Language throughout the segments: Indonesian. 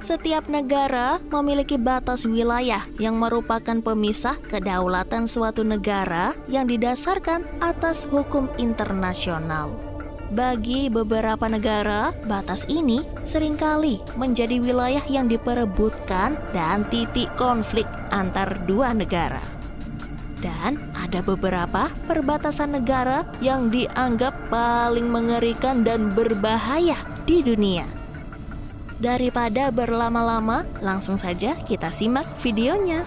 Setiap negara memiliki batas wilayah yang merupakan pemisah kedaulatan suatu negara yang didasarkan atas hukum internasional. Bagi beberapa negara, batas ini sering kali menjadi wilayah yang diperebutkan dan titik konflik antar dua negara. Dan ada beberapa perbatasan negara yang dianggap paling mengerikan dan berbahaya di dunia. Daripada berlama-lama, langsung saja kita simak videonya.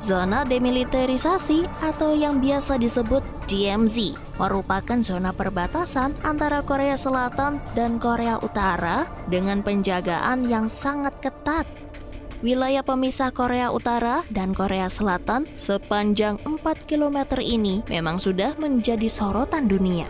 Zona demilitarisasi atau yang biasa disebut DMZ merupakan zona perbatasan antara Korea Selatan dan Korea Utara dengan penjagaan yang sangat ketat Wilayah pemisah Korea Utara dan Korea Selatan sepanjang 4 km ini memang sudah menjadi sorotan dunia.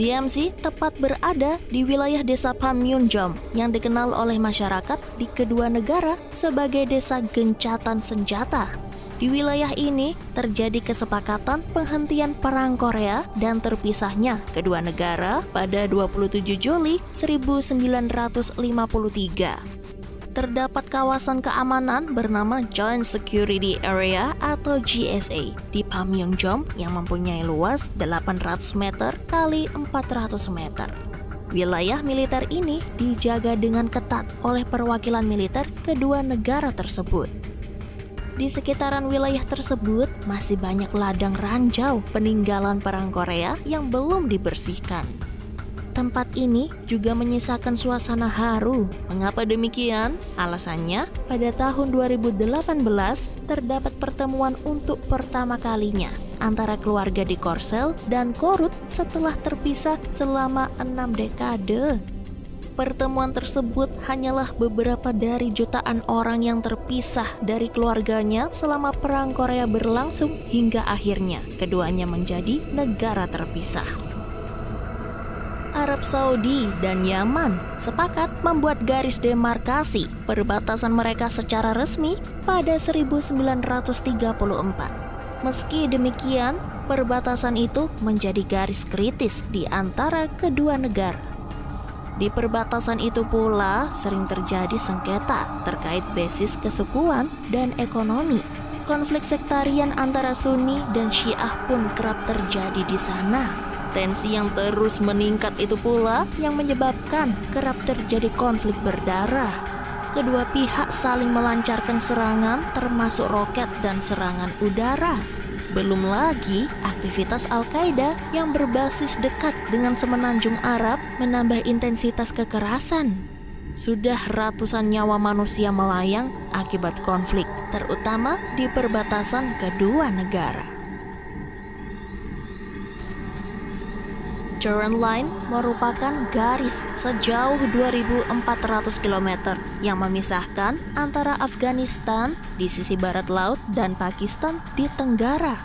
DMZ tepat berada di wilayah desa Panmunjom yang dikenal oleh masyarakat di kedua negara sebagai desa gencatan senjata. Di wilayah ini terjadi kesepakatan penghentian perang Korea dan terpisahnya kedua negara pada 27 Juli 1953 terdapat kawasan keamanan bernama Joint Security Area atau GSA di Pamyongjom yang mempunyai luas 800 meter kali 400 meter. Wilayah militer ini dijaga dengan ketat oleh perwakilan militer kedua negara tersebut. Di sekitaran wilayah tersebut masih banyak ladang ranjau peninggalan Perang Korea yang belum dibersihkan. Tempat ini juga menyisakan suasana haru. Mengapa demikian? Alasannya, pada tahun 2018 terdapat pertemuan untuk pertama kalinya antara keluarga di Korsel dan Korut setelah terpisah selama enam dekade. Pertemuan tersebut hanyalah beberapa dari jutaan orang yang terpisah dari keluarganya selama Perang Korea berlangsung hingga akhirnya keduanya menjadi negara terpisah. Arab Saudi dan Yaman sepakat membuat garis demarkasi perbatasan mereka secara resmi pada 1934. Meski demikian, perbatasan itu menjadi garis kritis di antara kedua negara. Di perbatasan itu pula sering terjadi sengketa terkait basis kesukuan dan ekonomi. Konflik sektarian antara Sunni dan Syiah pun kerap terjadi di sana. Tensi yang terus meningkat itu pula yang menyebabkan kerap terjadi konflik berdarah. Kedua pihak saling melancarkan serangan termasuk roket dan serangan udara. Belum lagi aktivitas Al-Qaeda yang berbasis dekat dengan semenanjung Arab menambah intensitas kekerasan. Sudah ratusan nyawa manusia melayang akibat konflik, terutama di perbatasan kedua negara. Turan Line merupakan garis sejauh 2.400 km yang memisahkan antara Afghanistan di sisi barat laut dan Pakistan di tenggara.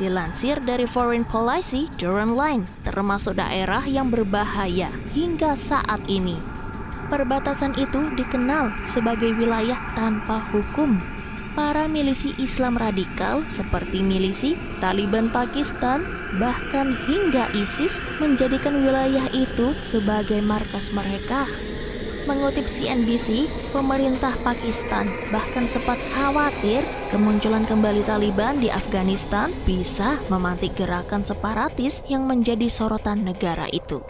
Dilansir dari Foreign Policy, Turan Line termasuk daerah yang berbahaya hingga saat ini. Perbatasan itu dikenal sebagai wilayah tanpa hukum para milisi Islam radikal seperti milisi Taliban Pakistan bahkan hingga ISIS menjadikan wilayah itu sebagai markas mereka. Mengutip CNBC, pemerintah Pakistan bahkan sempat khawatir kemunculan kembali Taliban di Afghanistan bisa memantik gerakan separatis yang menjadi sorotan negara itu.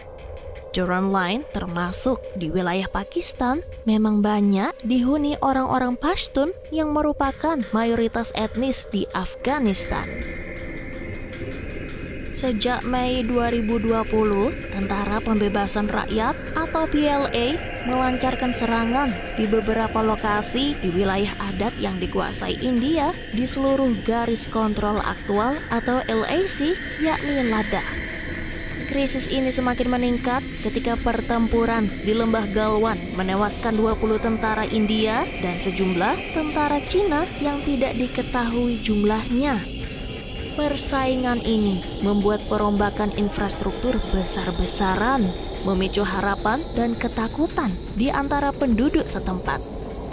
Joran Line termasuk di wilayah Pakistan memang banyak dihuni orang-orang Pashtun yang merupakan mayoritas etnis di Afghanistan. Sejak Mei 2020, Tentara Pembebasan Rakyat atau PLA melancarkan serangan di beberapa lokasi di wilayah adat yang dikuasai India di seluruh garis kontrol aktual atau LAC yakni Ladakh. Krisis ini semakin meningkat ketika pertempuran di Lembah Galwan menewaskan 20 tentara India dan sejumlah tentara Cina yang tidak diketahui jumlahnya. Persaingan ini membuat perombakan infrastruktur besar-besaran, memicu harapan dan ketakutan di antara penduduk setempat.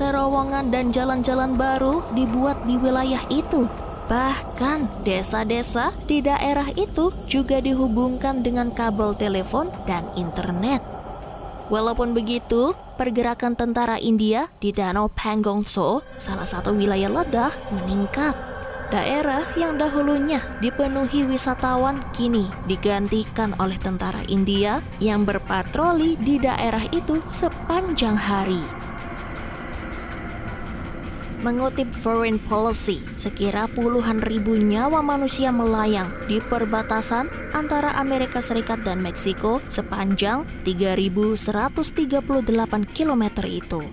Terowongan dan jalan-jalan baru dibuat di wilayah itu Bahkan desa-desa di daerah itu juga dihubungkan dengan kabel telepon dan internet. Walaupun begitu, pergerakan tentara India di Danau Pangong Tso, salah satu wilayah Ladakh, meningkat. Daerah yang dahulunya dipenuhi wisatawan kini digantikan oleh tentara India yang berpatroli di daerah itu sepanjang hari. Mengutip Foreign Policy, sekira puluhan ribu nyawa manusia melayang di perbatasan antara Amerika Serikat dan Meksiko sepanjang 3.138 km itu.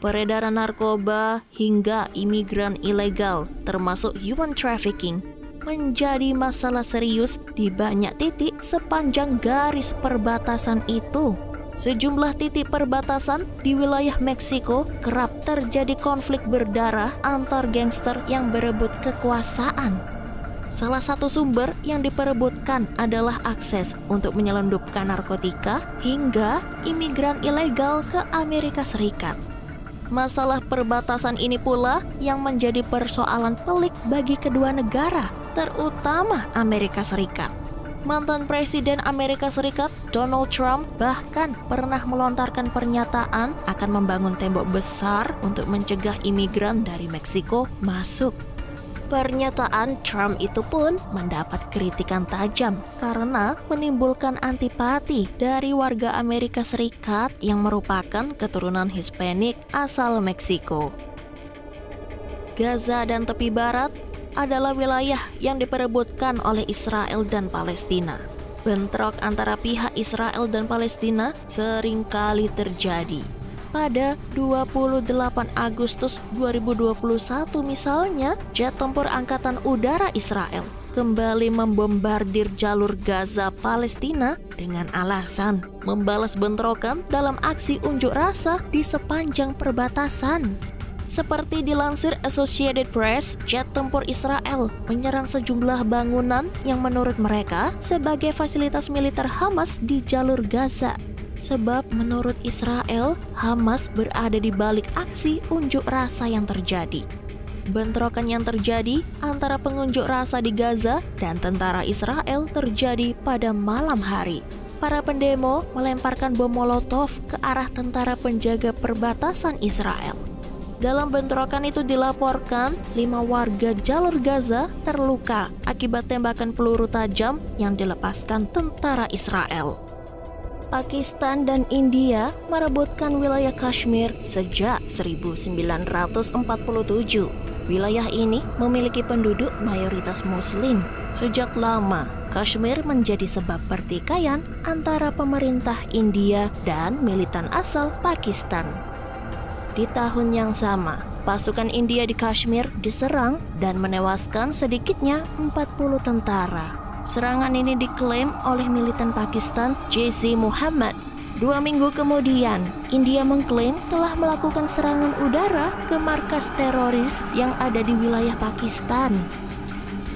Peredaran narkoba hingga imigran ilegal, termasuk human trafficking, menjadi masalah serius di banyak titik sepanjang garis perbatasan itu. Sejumlah titik perbatasan di wilayah Meksiko kerap terjadi konflik berdarah antar gangster yang berebut kekuasaan. Salah satu sumber yang diperebutkan adalah akses untuk menyelundupkan narkotika hingga imigran ilegal ke Amerika Serikat. Masalah perbatasan ini pula yang menjadi persoalan pelik bagi kedua negara, terutama Amerika Serikat mantan Presiden Amerika Serikat Donald Trump bahkan pernah melontarkan pernyataan akan membangun tembok besar untuk mencegah imigran dari Meksiko masuk. Pernyataan Trump itu pun mendapat kritikan tajam karena menimbulkan antipati dari warga Amerika Serikat yang merupakan keturunan Hispanik asal Meksiko. Gaza dan tepi barat adalah wilayah yang diperebutkan oleh Israel dan Palestina. Bentrok antara pihak Israel dan Palestina sering kali terjadi. Pada 28 Agustus 2021 misalnya, jet tempur Angkatan Udara Israel kembali membombardir jalur Gaza Palestina dengan alasan membalas bentrokan dalam aksi unjuk rasa di sepanjang perbatasan. Seperti dilansir Associated Press, jet tempur Israel menyerang sejumlah bangunan yang menurut mereka sebagai fasilitas militer Hamas di jalur Gaza. Sebab menurut Israel, Hamas berada di balik aksi unjuk rasa yang terjadi. Bentrokan yang terjadi antara pengunjuk rasa di Gaza dan tentara Israel terjadi pada malam hari para pendemo melemparkan bom Molotov ke arah tentara penjaga perbatasan Israel. Dalam bentrokan itu dilaporkan lima warga jalur Gaza terluka akibat tembakan peluru tajam yang dilepaskan tentara Israel. Pakistan dan India merebutkan wilayah Kashmir sejak 1947. Wilayah ini memiliki penduduk mayoritas muslim. Sejak lama, Kashmir menjadi sebab pertikaian antara pemerintah India dan militan asal Pakistan. Di tahun yang sama, pasukan India di Kashmir diserang dan menewaskan sedikitnya 40 tentara. Serangan ini diklaim oleh militan Pakistan JZ Muhammad. Dua minggu kemudian, India mengklaim telah melakukan serangan udara ke markas teroris yang ada di wilayah Pakistan.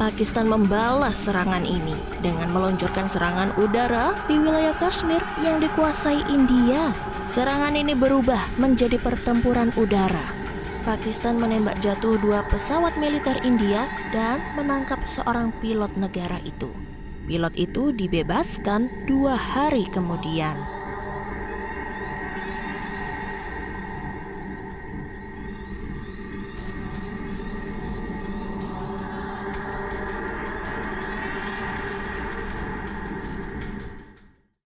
Pakistan membalas serangan ini dengan meluncurkan serangan udara di wilayah Kashmir yang dikuasai India. Serangan ini berubah menjadi pertempuran udara. Pakistan menembak jatuh dua pesawat militer India dan menangkap seorang pilot negara itu. Pilot itu dibebaskan dua hari kemudian.